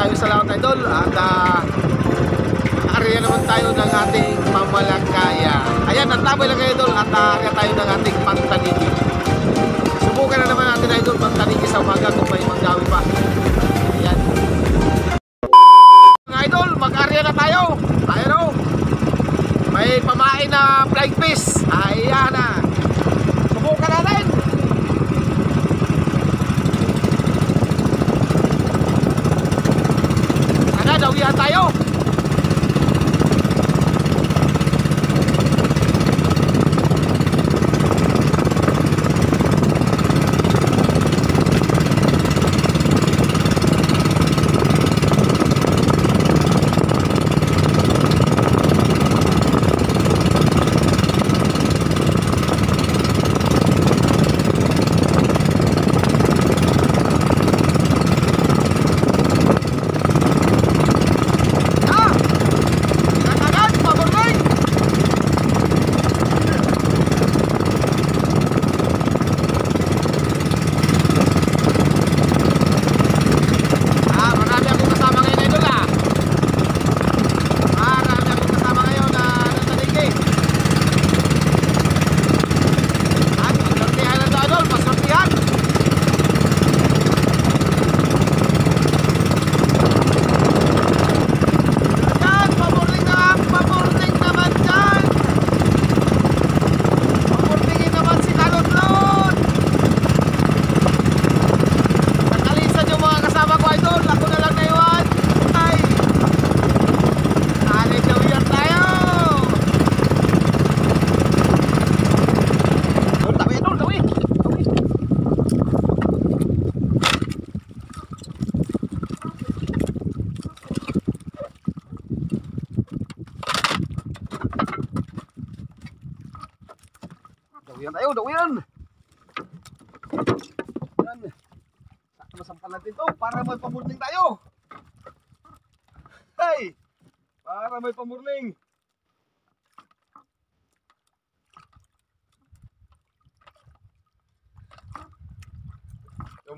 tayo sa lahat idol at ah, area naman tayo ng ating mamalakaya. Ayan, natabay lang kayo idol at ah, area tayo ng ating pantanigi. Subukan na naman natin idol pantanigi sa umaga kung may manggawi pa. Ayan. Mga idol, mag-area na tayo. Tayo no. May pamain na flying fish. Ayan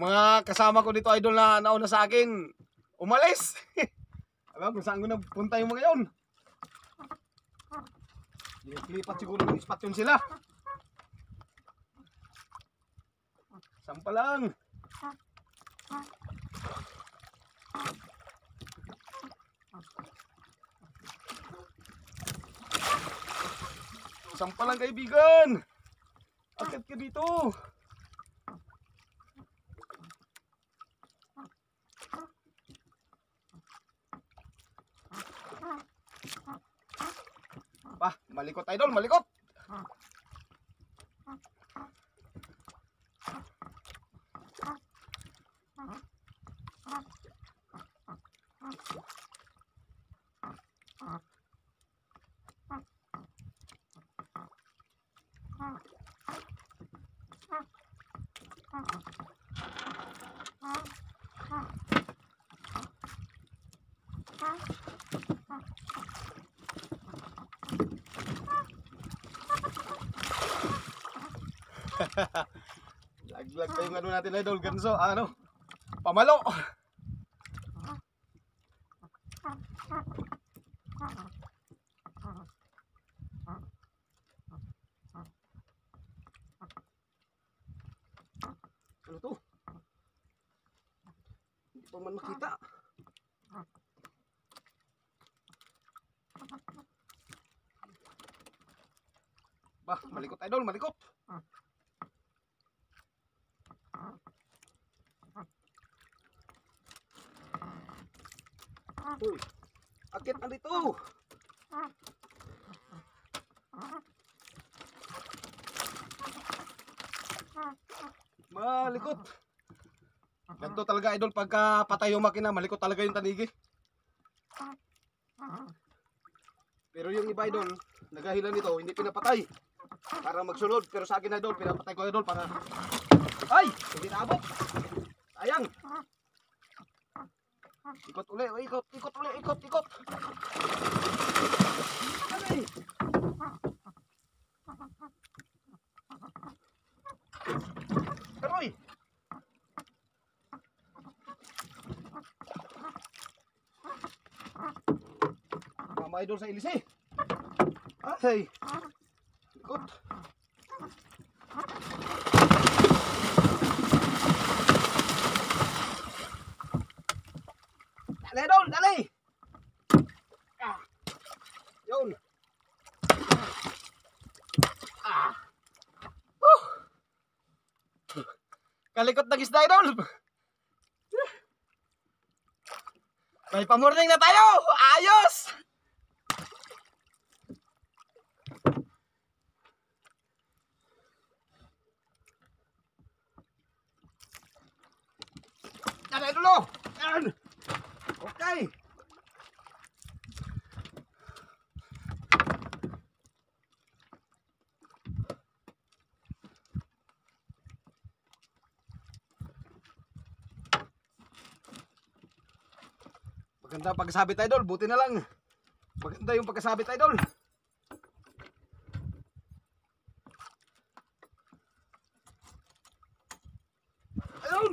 mga kasama ko dito idol na nauna sa akin, umalis. Alam kung saan ko nagpunta yung mga yun. Lipat siguro ng spot yun sila. Sampa lang. Sampa lang kaibigan. Akit ka dito. Malikot idol, malikot. Laglag pa yung ano natin idol, ganso, ano, pamalo. Ano to? Hindi pa man makita. Bah, malikot idol, malikot. Uy, akit na dito. Malikot. Ganito talaga idol pagka patay yung makina, malikot talaga yung tanigi. Pero yung iba idol, nagahilan nito, hindi pinapatay. Para magsunod. Pero sa akin idol, pinapatay ko idol para... Ay! Hindi naabot. Sayang. Ikot uli, ikot, ikot uli, ikot, ikot. Aray. Doon sa ilis eh. Ay. Ikot. Dali doon, dali. Ah. Yun. Ah. Whew. Kalikot ng isda, idol. May pamorning na tayo. Ayos. Yan, idol. oh. Yan. Okay. Maganda pagkasabit idol, buti na lang. Maganda yung pagkasabit idol. Ayun!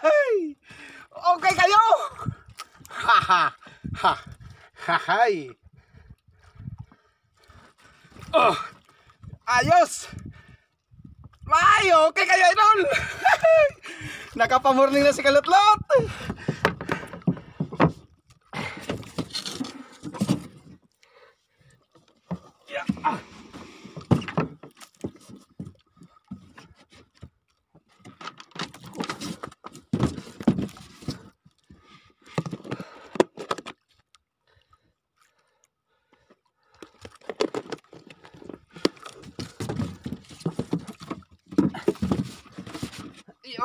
Hey! Okay kayo! Ha ha ha ha hay! Oh! Ayos! Ay, okay kayo idol! Nakapamorning na si Kalutlot!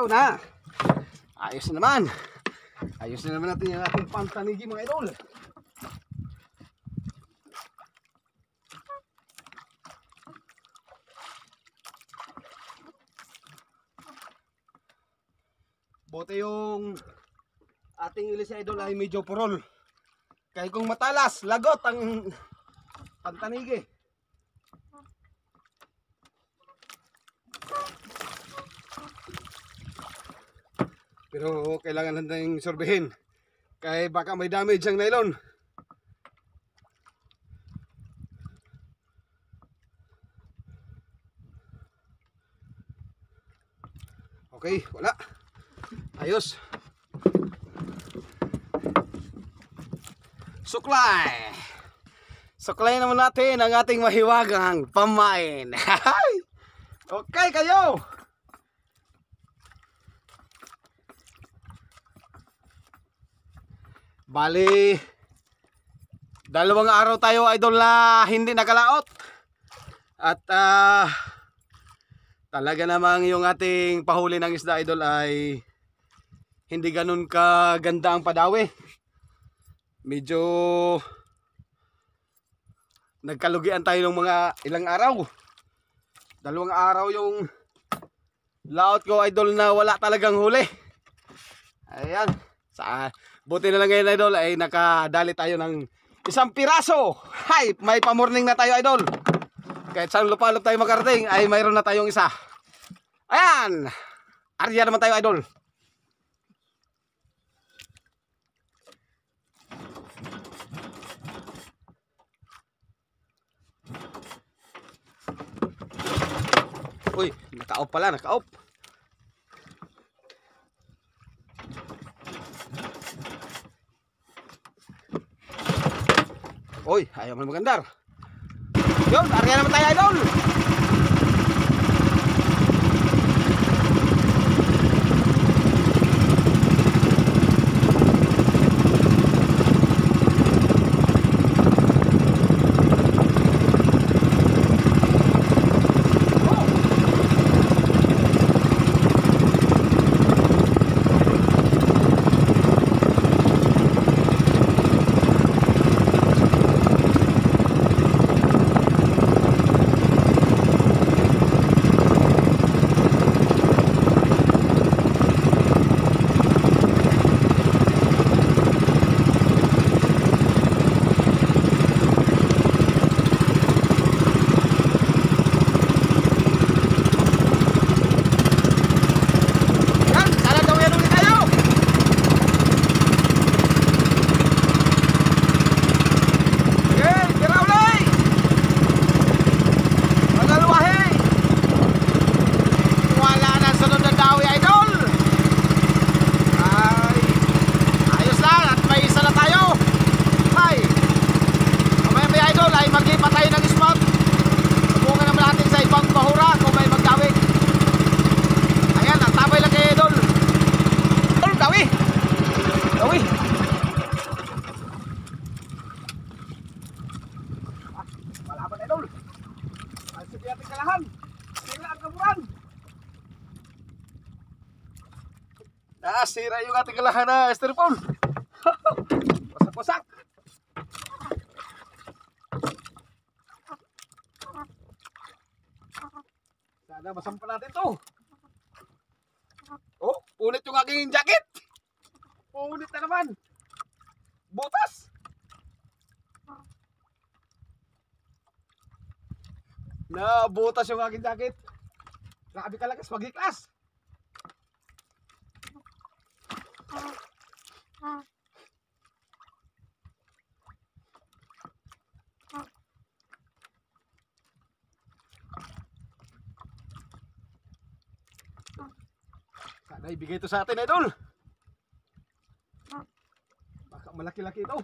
Iyo na. Ayos na naman. Ayos na naman natin yung ating pantanigi mga idol. Buti yung ating ilis idol ay medyo purol. Kaya kung matalas, lagot ang pantanigi. Pero kailangan natin sorbehin. Kaya baka may damage ang nylon. Okay, wala. Ayos. Suklay. Suklay naman natin ang ating mahiwagang pamain. okay kayo. Bali, dalawang araw tayo idol na hindi nakalaot. At ah, talaga namang yung ating pahuli ng isda idol ay hindi ganun kaganda ang padawi. Medyo nagkalugian tayo ng mga ilang araw. Dalawang araw yung laot ko idol na wala talagang huli. Ayan. Sa, buti na lang ngayon idol ay nakadali tayo ng isang piraso. Hay, may pamorning na tayo idol. Kahit saan lupalop tayo makarating ay mayroon na tayong isa. Ayan. Arya naman tayo idol. Uy, naka-off pala, naka-off. Uy, ayaw mo magandar. Yun, arya naman tayo idol. Yung ating kalahan na styrofoam. Wasak-wasak. Sana masampa natin to. Oh, punit yung aking jacket. Punit na naman. Butas. Na butas yung aking jacket. Grabe ka lakas magiklas. Sana ibigay ito sa atin, idol. Baka malaki-laki ito.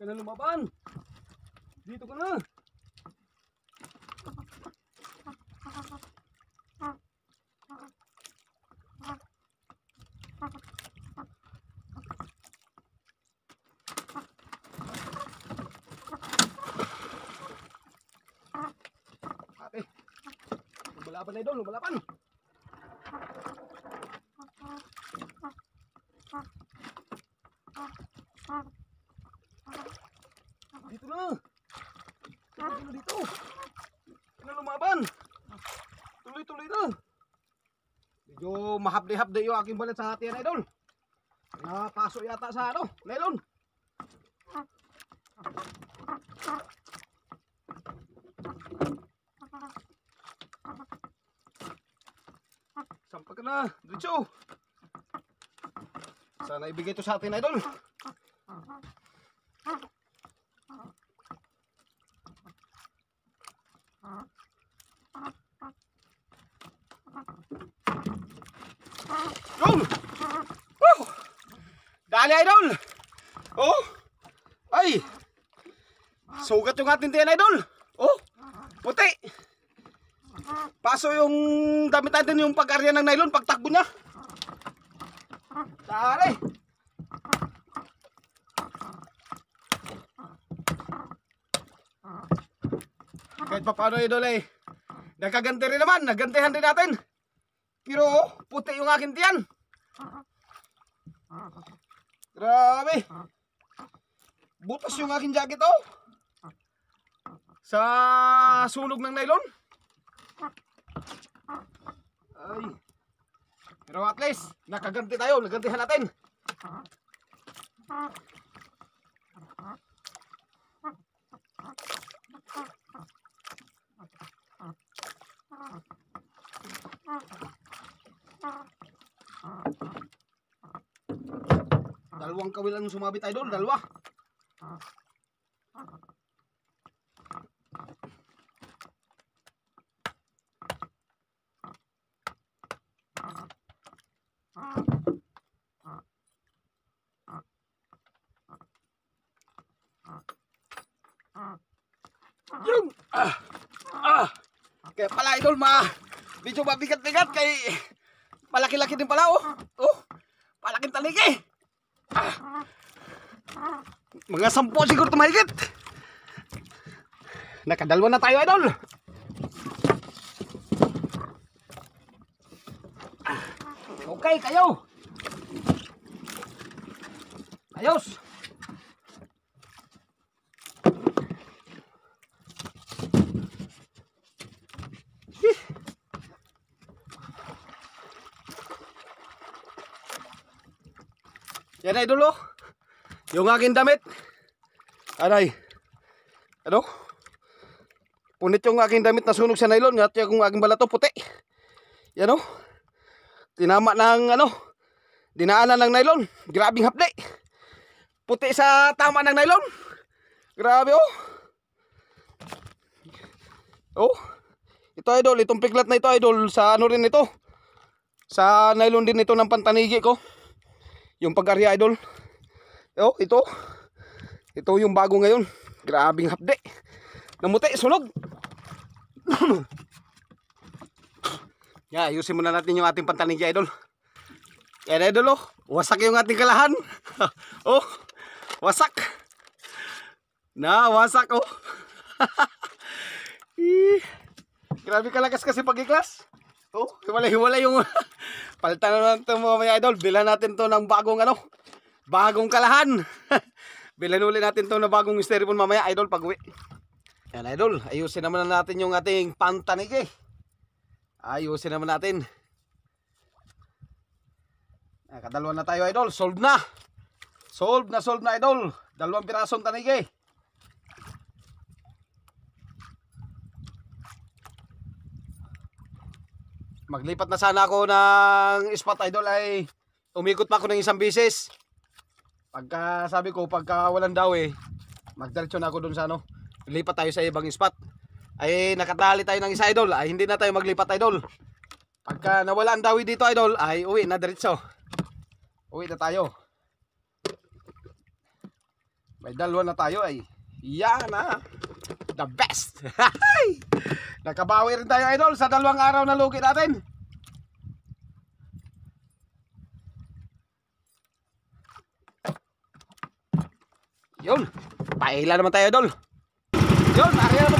Ka na lumaban. Dito ka na. Ate. Lumalaban na idol, lumalaban. Dito na. Dito na dito. Dito na lumaban. Tuloy-tuloy na. Medyo mahapde-hapde yung aking balat sa hati yan, idol. Napaso yata sa ano, nylon. Sampa ka na, Dicho. Sana ibigay ito sa atin, idol. Idol! Woo! Dali, idol! Oh! Ay! Sugat yung ating tiyan, idol! Oh! Puti! Paso yung damit natin yung pag-arya ng nylon, pagtakbo niya. Dali! Kahit pa paano idol eh. Nakaganti rin naman, nagantihan din natin. Pero puti yung akin tiyan. Grabe. Butas yung aking jacket oh. Sa sunog ng nylon. Ay. Pero at least, nakaganti tayo, nagantihan natin. Dalawang kawil ang sumabit idol, dalawa. Yung ah, ah. Kaya pala idol ma medyo mabigat-bigat kay malaki-laki din pala oh. Oh. Malaking taligi. Ah. Mga sampo siguro tumahigit. Nakadalwa na tayo idol. Okay kayo. Ayos. Yan na idol oh. Yung aking damit. Aray. Ano? Punit yung aking damit na sunog sa nylon at yung aking balato puti. Yan oh. Tinama ng ano. Dinaanan ng nylon. Grabing hapde. Puti sa tama ng nylon. Grabe oh. Oh. Ito idol, itong piglat na ito idol sa ano rin ito. Sa nylon din ito ng pantanigi ko. Yung pag-arya idol. Oh, ito. Ito yung bago ngayon. Grabing hapde. Namuti, sunog. yeah, ayusin muna natin yung ating pantanigi idol. Yan idol oh. Wasak yung ating kalahan. oh, wasak. Na, wasak oh. Grabe kalakas kasi pag-iklas. Oh, hiwalay-hiwalay yung palitan na natin mga idol. Bilhan natin to ng bagong ano, bagong kalahan. Bilhan ulit natin to na bagong mamaya idol pag uwi. Yan idol, ayusin naman natin yung ating pantanig eh. Ayusin naman natin. Nakadalawa na tayo idol, solve na. Solve na solve na idol. Dalawang pirasong tanig eh. Maglipat na sana ako ng spot idol ay umikot pa ako ng isang bisis. Pagka sabi ko pagka walang daw eh, magdiretso na ako dun sa ano, lipat tayo sa ibang spot. Ay nakatali tayo ng isa idol, ay hindi na tayo maglipat idol. Pagka nawala ang dawi dito idol, ay uwi na diretso. Uwi na tayo. May dalawa na tayo ay. Yan ah. The best. Nakabawi rin tayo idol sa dalawang araw na lugi natin. Yun. Paila naman tayo idol. Yun, area naman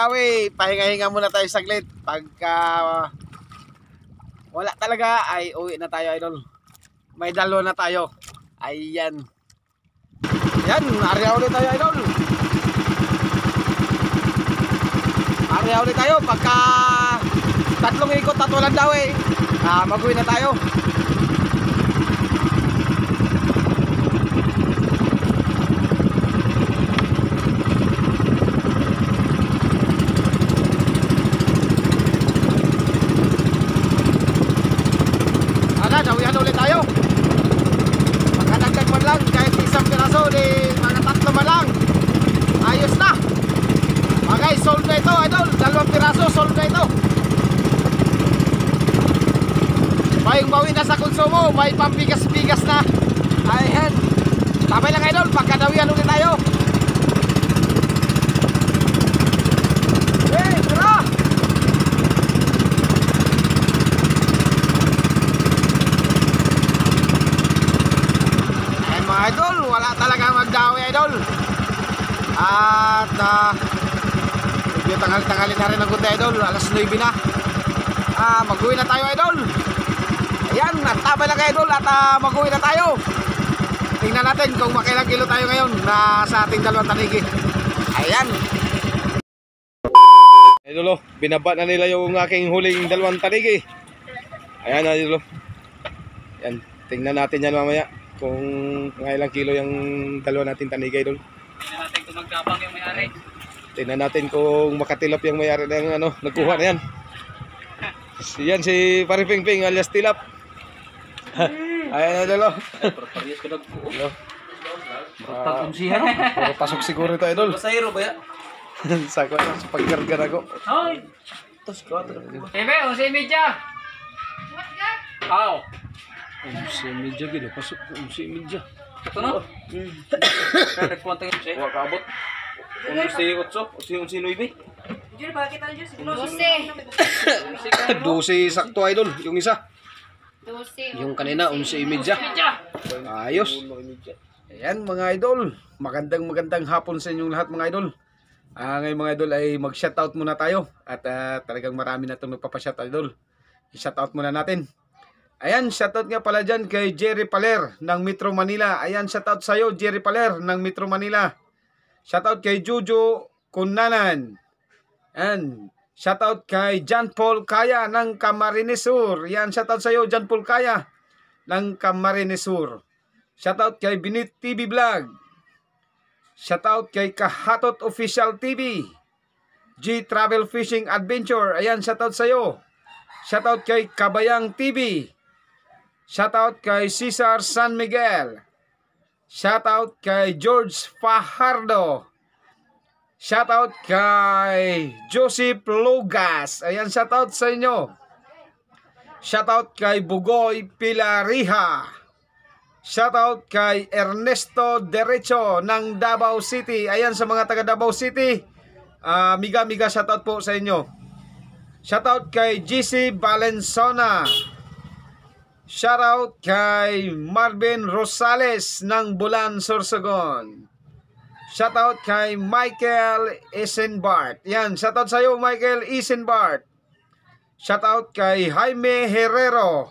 dawi. Pahinga-hinga muna tayo saglit. Pagka wala talaga, ay uwi na tayo, Idol. May dalo na tayo. Ayan. Ayan, area ulit tayo, Idol. Area ulit tayo. Pagka tatlong ikot at walang dawi, ah, mag-uwi na tayo. Ana, dawihan ulit tayo. Pagkadagdag man lang, kahit isang piraso, di mga tatlo man lang. Ayos na. Sa konsumo, may pambigas-bigas na. Ayan. Tabay lang idol, pagkadawian ulit tayo. Hey, tara! Idol, wala talaga magdawi idol. At uh, medyo tanghal-tanghali na rin ang kunti idol, alas 9 na. Ah, mag-uwi na tayo idol. Ayan, natabay lang idol at uh, mag-uwi na tayo. Tingnan natin kung makilang kilo tayo ngayon na sa ating dalawang tanigi. Ayan. Idol, oh, binaba na nila yung aking huling dalawang tanigi. Ayan, idol. oh. Ayan, tingnan natin yan mamaya kung ilang kilo yung dalawa natin tanigi, idol. Tingnan natin kung magkabang yung may-ari. Tingnan natin kung makatilap yung mayari ng ano, nagkuha na yan. Yan si Pare Ping Ping alias Tilap. Ayan na dalo. Parehas ko nagbuo. Ano? Tag unsihan. Puro pasok siguro ito idol. Masayro ba ya? sa ko sa pagkarga ako. Hoy! Tapos ko ato. Ebe, unsi media. Aw. Si medya gid pasok si medya. Ito no? Kaya yung unsi. Wa kaabot. Unsi utso, unsi unsi nuibe. Doce. 12 sakto idol yung isa. Doce. Yung kanina 11 medya. Media. Ayos. Ayan mga idol, magandang magandang hapon sa inyong lahat mga idol. Ah, ngayon mga idol ay mag-shoutout muna tayo at ah, talagang marami na itong nagpapa-shoutout idol. I-shoutout muna natin. Ayan, shoutout nga pala dyan kay Jerry Paler ng Metro Manila. Ayan, shoutout sa'yo Jerry Paler ng Metro Manila. Shoutout kay Juju Kunanan. Ayan, shoutout kay John Paul Kaya ng Camarines Sur. Yan, shoutout sa'yo John Paul Kaya ng Camarines Sur. Shoutout kay Binit TV Vlog. Shoutout kay Kahatot Official TV. G Travel Fishing Adventure. Ayan, shoutout sa'yo. Shoutout kay Kabayang TV. Shoutout kay Cesar San Miguel. Shoutout kay George Fajardo. Shoutout kay Joseph Lugas. Ayan, shoutout sa inyo. Shoutout kay Bugoy Pilariha. Shoutout kay Ernesto Derecho ng Davao City. Ayan sa mga taga Davao City. Ah, miga miga shoutout po sa inyo. Shoutout kay GC Valensona. Shoutout kay Marvin Rosales ng Bulan, Sorsogon. Shoutout kay Michael Isenbart. Yan, shoutout sa iyo Michael Isenbart. Shoutout kay Jaime Herrero.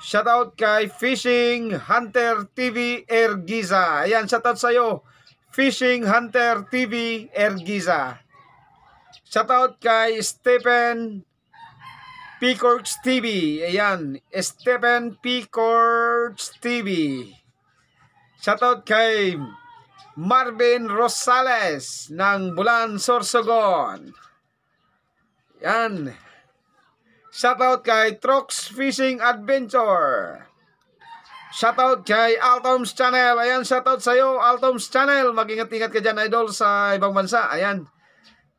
Shoutout kay Fishing Hunter TV Ergiza. Ayan, shoutout sa iyo. Fishing Hunter TV Ergiza. Shoutout kay Stephen Picorks TV. Ayan, Stephen Picorks TV. Shoutout kay Marvin Rosales ng Bulan, Sorsogon. Yan. Shoutout kay Trox Fishing Adventure. Shoutout kay Altoms Channel. Ayan, shoutout sa iyo, Altoms Channel. Mag-ingat-ingat ka dyan, idol, sa ibang bansa. Ayan.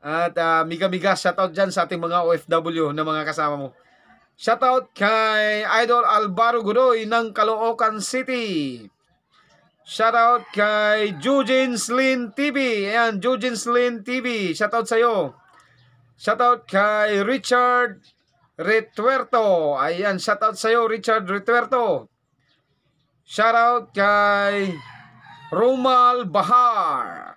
At ah, miga-miga, shoutout dyan sa ating mga OFW na mga kasama mo. Shoutout kay Idol Alvaro Godoy ng Caloocan City. Shoutout kay Eugene Slin TV. Ayan, Eugene Slin TV. Shoutout sa iyo. Shoutout kay Richard Retuerto. Ayan, shoutout sa iyo, Richard Retuerto. Shoutout kay Romal Bahar.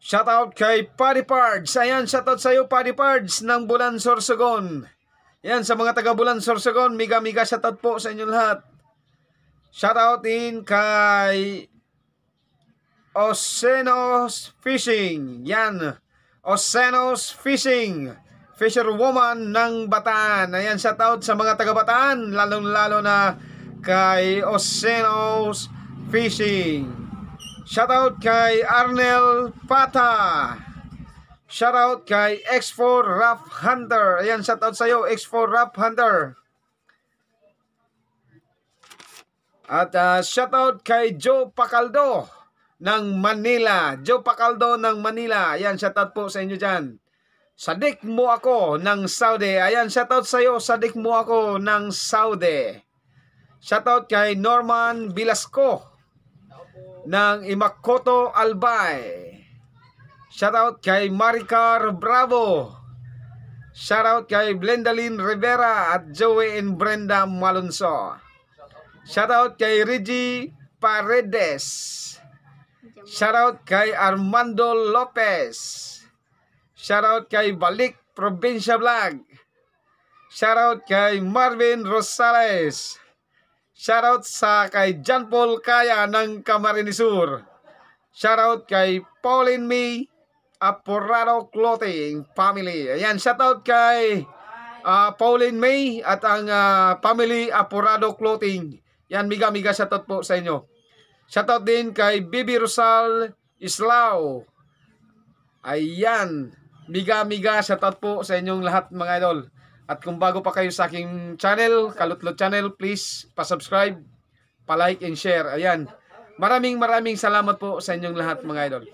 Shoutout kay Paddy Pards. Ayan, shoutout sa iyo, Paddy Pards ng Bulan, Sorsogon. Ayan, sa mga taga Bulan, Sorsogon, miga-miga shoutout po sa inyo lahat. Shoutout din kay Oceanos Fishing. Yan. Oceanos Fishing. Fisherwoman ng Bataan. Ayan, shoutout sa mga taga Bataan. Lalong-lalo na kay Oceanos Fishing. Shoutout kay Arnel Pata. Shoutout kay X4 Rough Hunter. Ayan, shoutout sa iyo, X4 Rough Hunter. At uh, shoutout kay Joe Pacaldo ng Manila. Joe Pacaldo ng Manila. Ayan, shoutout po sa inyo dyan. Sadik mo ako ng Saudi. Ayan, shoutout sa iyo. Sadik mo ako ng Saudi. Shoutout kay Norman Velasco ng Imakoto Albay. Shoutout kay Maricar Bravo. Shoutout kay Blendalyn Rivera at Joey and Brenda Malonzo. Shoutout kay Reggie Paredes. Shoutout kay Armando Lopez. Shoutout kay Balik Probinsya Vlog. Shoutout kay Marvin Rosales. Shoutout sa kay John Paul Kaya ng Camarines Sur. Shoutout kay Pauline May Apurado Clothing Family. Ayan, shoutout kay ah, Pauline May at ang ah, family Apurado Clothing. Yan, miga-miga shoutout po sa inyo. Shoutout din kay Bibi Rosal Islao. Ayan. Miga-miga shoutout po sa inyong lahat mga idol. At kung bago pa kayo sa aking channel, Kalutlot Channel, please pa-subscribe, pa-like and share. Ayan. Maraming maraming salamat po sa inyong lahat mga idol.